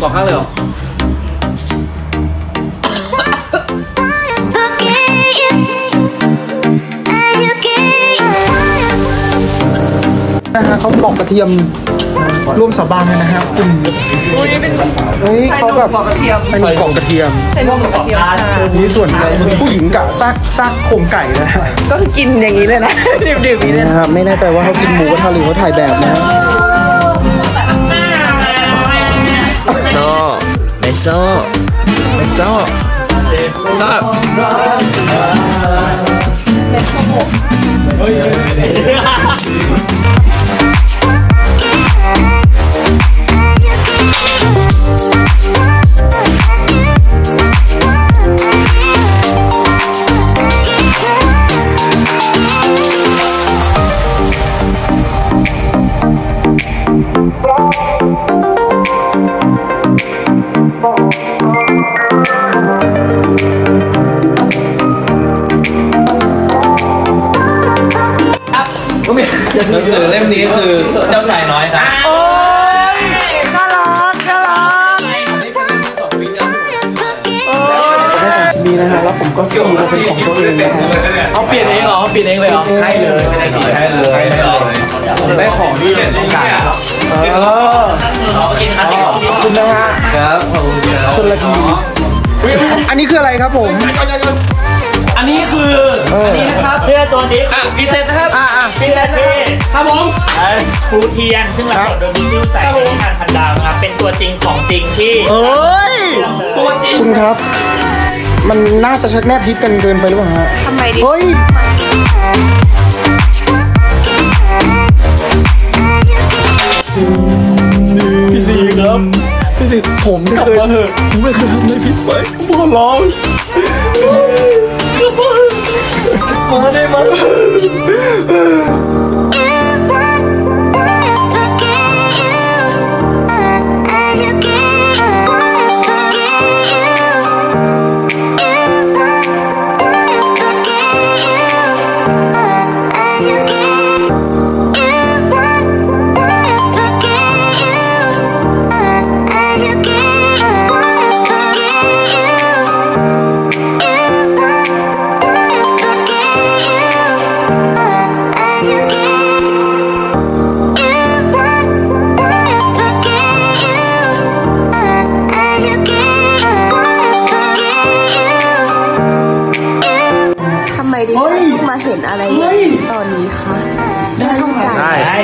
สองข้างเลยเหรอนะฮะเขาปอกกระเทียมร่วมสาบานกันนะฮะกลุ่มเฮ้ยเขาแบบปอกกระเทียมเป็นปอกกระเทียมใส่นมกระเทียมค่ะนี่ส่วนผู้หญิงกะซากซากโครงไก่นะฮะก็คือกินอย่างนี้เลยนะดิบๆอย่างนี้เลยนะนะครับไม่แน่ใจว่าเขากินหมูกระทะหรือเขาถ่ายแบบนะ ไม่โซ่ไม่โซ่โซ่หนังสือเล่มนี้คือเจ้าชายน้อยครับโอ้ยน่ารักน่ารักนี่นะฮะแล้วผมก็ซื้อมาเป็นของตัวเองนะฮะเอาเปลี่ยนเองเหรอเปลี่ยนเองเลยเหรอให้เลยไม่ได้ดีให้เลยให้เลยได้ของที่ต้องการเออขอบคุณนะฮะครับ นละทีอันนี้คืออะไรครับผม อันนี้คือเอออัอันนี้นะครับเสื้อตัวนี้อะพรีเซนต์นะครับอะอะพรีเซนต์นะครับครับผมครูเทียนซึ่งรับบทโดยมิซิวใส่ในนิทานพันดาวนะครับเป็นตัวจริงของจริงที่เอ้ยตัวจริงคุณครับ มันน่าจะชักแนบชิดกันเกินไปหรือเปล่าฮะทำไมดิเฮ้ย ผมไม่เคยผมไม่เคยทำอะไรผิดไปขอร้องมาได้ไหม ดีเฮ้มาเห็นอะไรตอนนี้คะ ได้ไหมได้